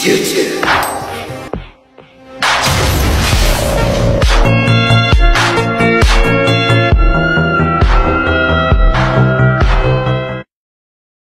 future.